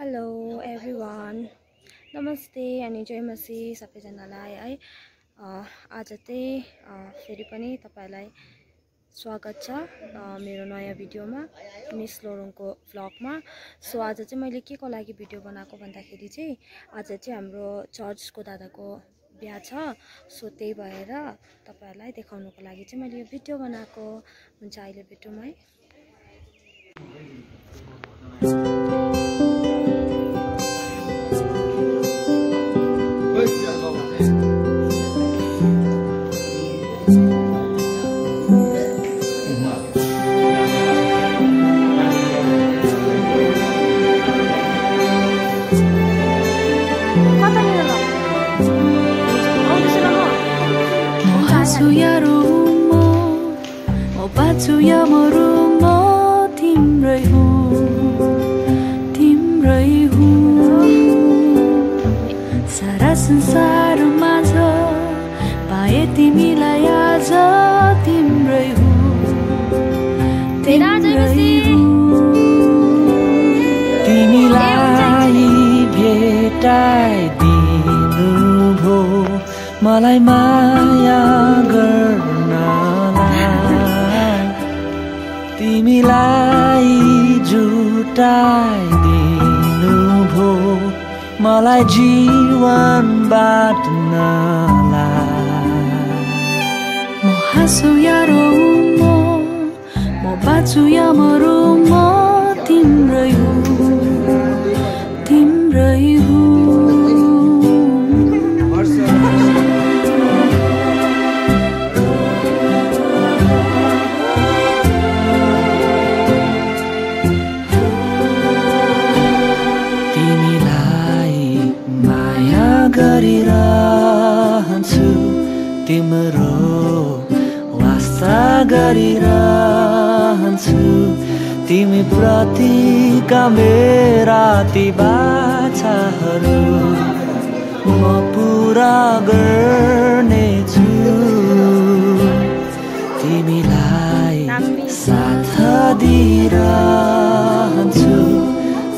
Hello every one नमस्ते अनि जय मसी सबैजनालाई है। आज चाहिँ फेरि पनि तपाईँहरूलाई स्वागत छ मेरो नयाँ भिडियोमा मिस लोरुङको भ्लगमा सो आज चाहिँ मैले के को लागि भिडियो बनाएको भन्दाखेरि चाहिँ आज चाहिँ हाम्रो चर्चको दादाको बिहा छ। सो त्यही भएर तपाईँहरूलाई देखाउनुको लागि चाहिँ मैले यो भिडियो बनाएको हुन्छ अहिले भेटौँ है। बाछु या मरु म तिम्रै हुँ। तिम्रै हुँ। सारा संसारमा छ। पाए तिमीलाई आज तिम्रै हुँ। तिम्रै तिमीलाई भेटाइदिनु भो। मलाई माया गर्नलाई तिमीलाई जुटाइदिनु भो मलाई जीवन बाँड्नलाई म हाँसु या म म बाँचु या मरु म तिम्रै हुँ तिम्रै गरिरहन्छु। तिमी प्रतिका मेरा ती बाछाहरू। म पुरा गर्नेछु। तिमीलाई साथ दिइरहन्छु।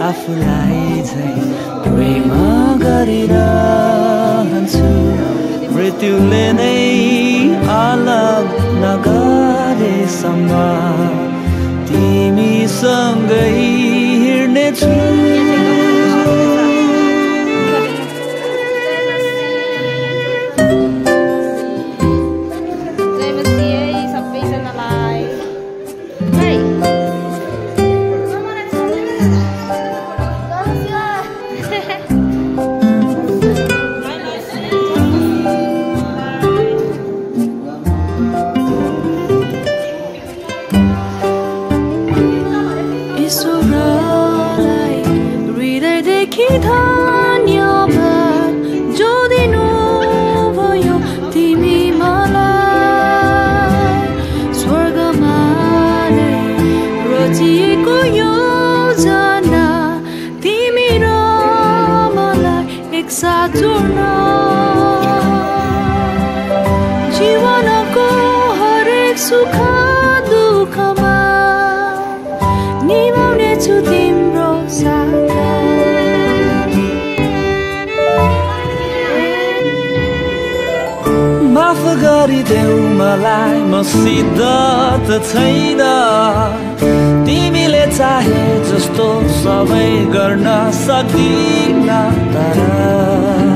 आफूलाई झै प्रेम गरिरहन्छु। मृत्युले नै अलग नगरेसम्म तिमीसँगै हिँड्नेछु। त छैन। तिमीले चाहे जस्तो सबै गर्न सक्दिन तर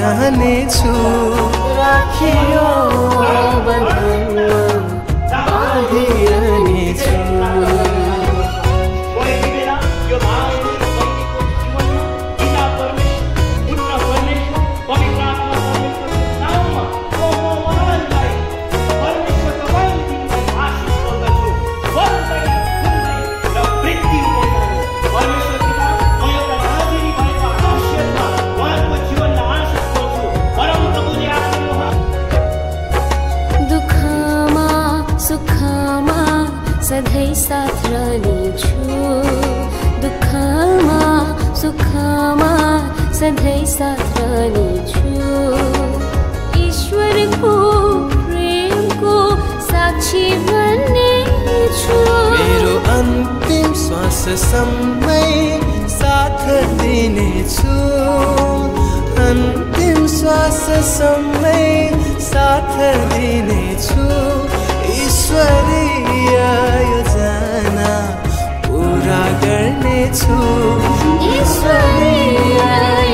रहनेछु। राखियो बन्धन। सधैँ साथ छु ईश्वरको प्रेमको साक्षी बन्नेछु मेरो अन्तिम श्वाससम्मै साथ दिने दिनेछु। अन्तिम श्वाससम्मै साथ दिने दिनेछु। ईश्वरीय योजना पुरा गर्नेछु। ईश्वरीय